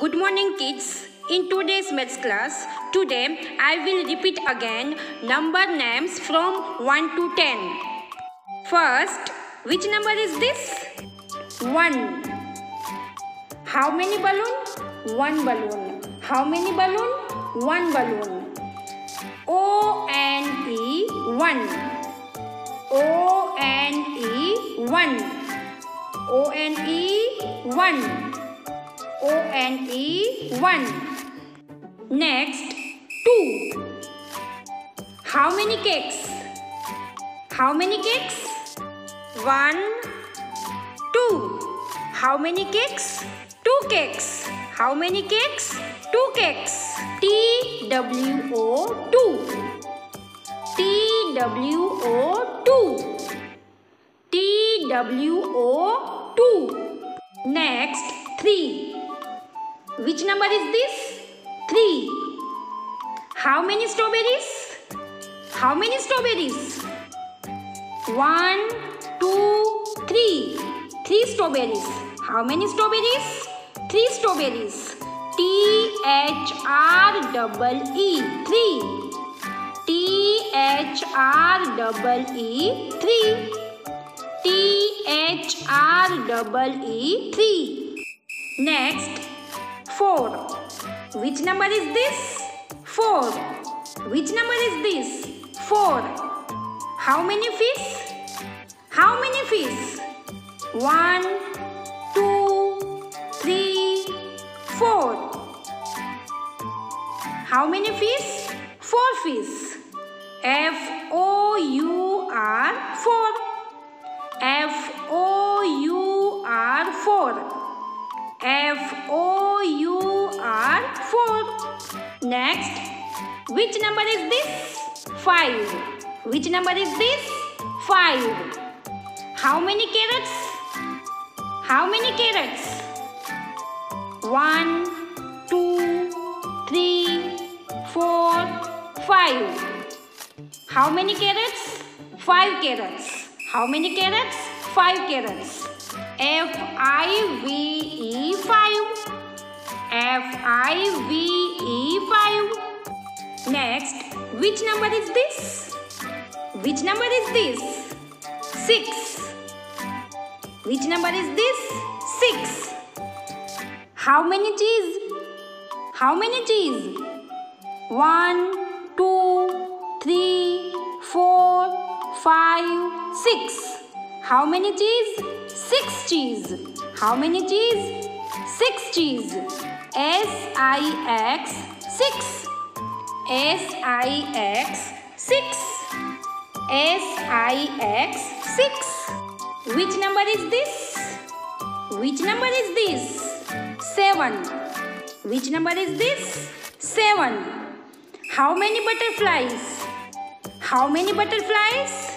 Good morning kids. In today's maths class, today I will repeat again number names from 1 to 10. First, which number is this? 1. How many balloon? 1 balloon. How many balloon? 1 balloon. O E N E 1. O and E O N E 1. O N E 1. O N E 1. Next, 2. How many cakes? How many cakes? 1, 2. How many cakes? 2 cakes. How many cakes? 2 cakes. T W O 2. T W O 2. T W O 2. Next, 3. Which number is this? 3. How many strawberries? How many strawberries? 1, 2, 3. 3 strawberries. How many strawberries? 3 strawberries. T H R double E 3. T H R double E 3. T H R double E 3. Next, 4. Which number is this? 4. Which number is this? 4. How many fish? How many fish? 1, 2, 3, 4. How many fish? 4 fish. F O U R 4. F O U R 4. F O U R 4. Next, which number is this? 5. Which number is this? 5. How many carrots? How many carrots? 1, 2, 3, 4, 5. How many carrots? 5 carrots. How many carrots? 5 carrots. F I V F-I-V-E-5. Next, which number is this? Which number is this? 6. Which number is this? 6. How many G's? How many G's? 1, 2, 3, 4, 5, 6. How many G's? 6 G's. How many G's? 6 G's. S I X 6. S I X 6. S I X 6. Which number is this? Which number is this? 7. Which number is this? 7. How many butterflies? How many butterflies?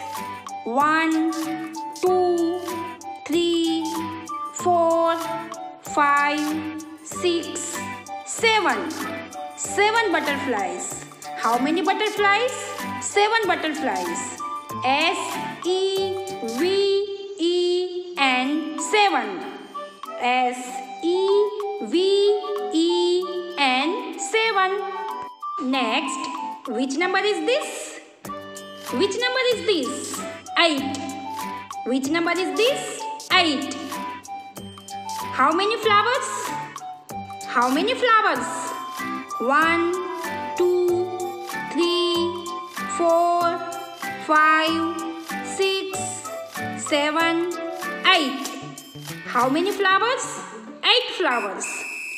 1, 2, 3, 4, 5, 6, 7. 7 butterflies. How many butterflies? 7 butterflies. S E V E N 7. S E V E N 7. Next, which number is this? Which number is this? 8. Which number is this? 8. How many flowers? How many flowers? 1, 2, 3, 4, 5, 6, 7, 8. How many flowers? 8 flowers.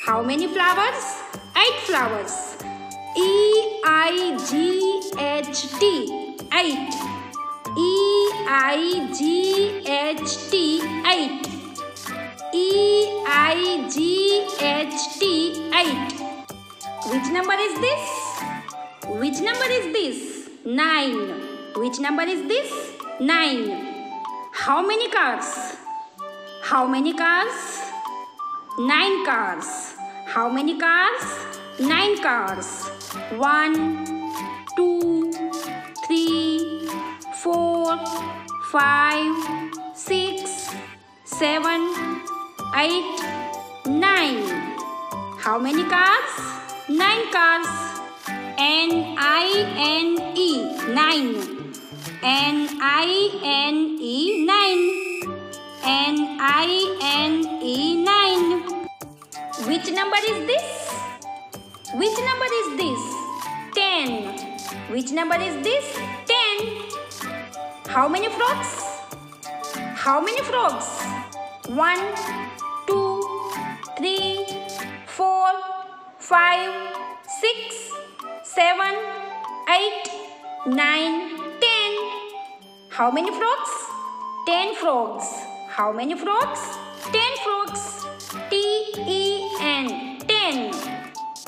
How many flowers? 8 flowers. E I G H T 8 E I G H T 8 E I G H T 8 Which number is this? Which number is this? 9 Which number is this? 9 How many cars? How many cars? 9 cars How many cars? 9 cars 1 2 3 4 5 6 7 8 9 How many cars? Nine cars. N I N E nine. N I N E nine. N I N E nine. Which number is this? Which number is this? Ten. Which number is this? Ten. How many frogs? How many frogs? One two three four five six seven eight nine ten how many frogs ten frogs how many frogs ten frogs T E N ten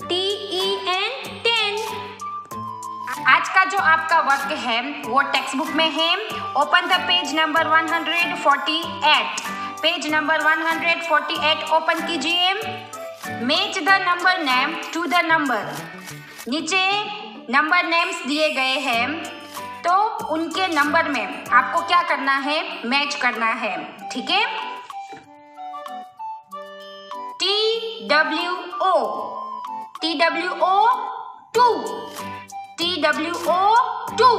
T E N ten आज का जो आपका work है, वो text book में है. Open the page number 148 page number 148 open कीजिए। Match the number name to the number. नीचे नंबर नेम्स दिए गए हैं। तो उनके नंबर में आपको क्या करना है? मैच करना है। ठीक है? T W O T W O two. T W O two.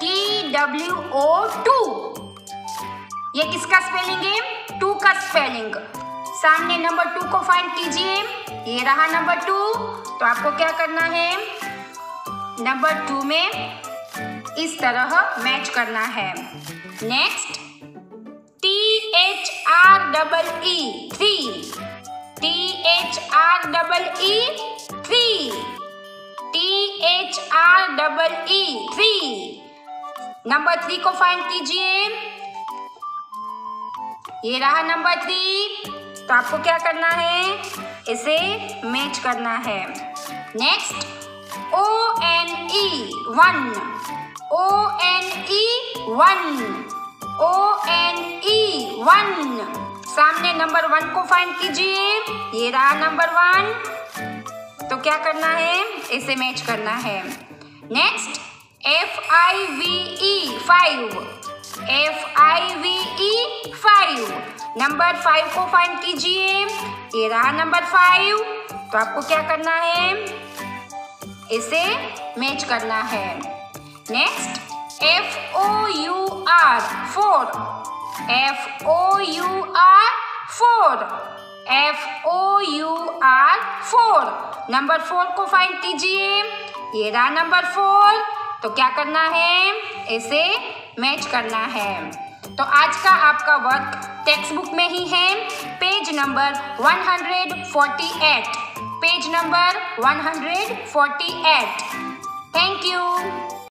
T W O two. ये किसका स्पेलिंग है? टू का स्पेलिंग सामने नंबर टू को फाइंड कीजिए. ये रहा नंबर टू तो आपको क्या करना है? नंबर टू में इस तरह मैच करना है. Next T H R double E three T H R double E three T H R double E three number three को फाइंड कीजिए. ये रहा नंबर थ्री। तो आपको क्या करना है? इसे मैच करना है। Next O N E one O N E one O N E one सामने नंबर वन को फाइंड कीजिए। ये रहा नंबर वन तो क्या करना है? इसे मैच करना है। Next F I V E five F I V E five number five को फाइंड कीजिए। ये रहा नंबर फाइव तो आपको क्या करना है? इसे मैच करना है। Next F O U R four F O U R four F O U R four number four को फाइंड कीजिए। ये रहा नंबर फोर तो क्या करना है? इसे मैच करना है। तो आज का आपका वर्क टेक्स्ट बुक में ही है। Page number 148 page number 148 thank you